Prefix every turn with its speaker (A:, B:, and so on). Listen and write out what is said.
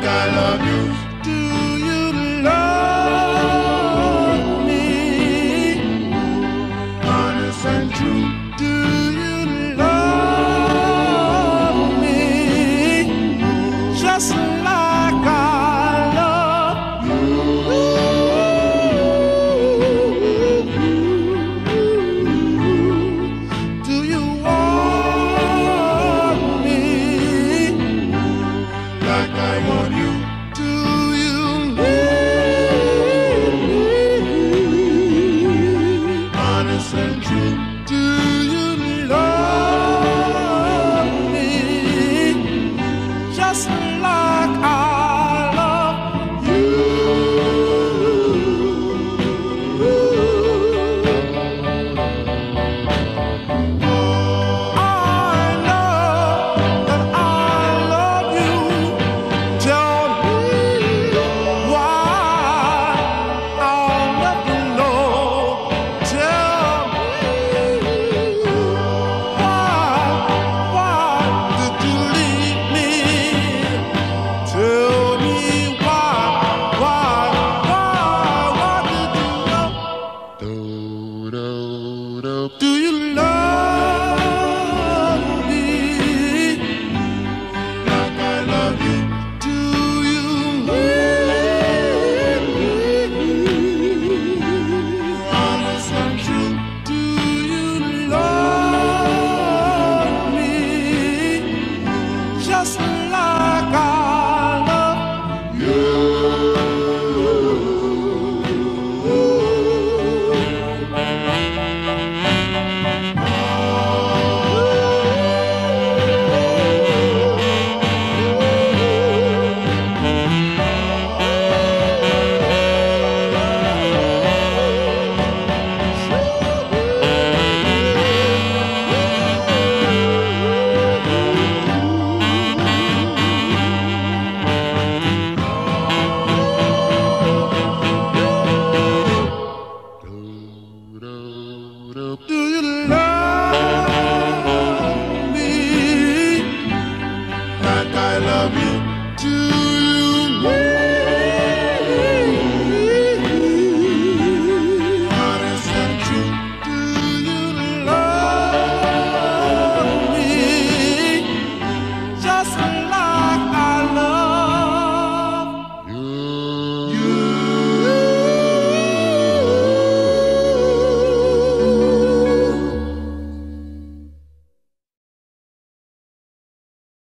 A: I love. You
B: do